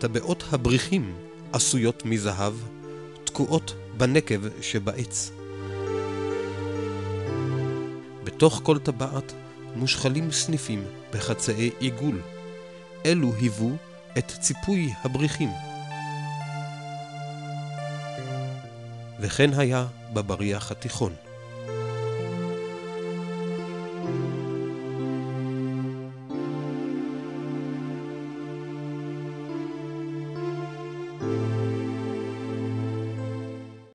טבעות הבריחים עשויות מזהב, תקועות בנקב שבעץ. בתוך כל טבעת מושכלים סניפים בחצאי עיגול. אלו היוו את ציפוי הבריחים. וכן היה בבריח התיכון.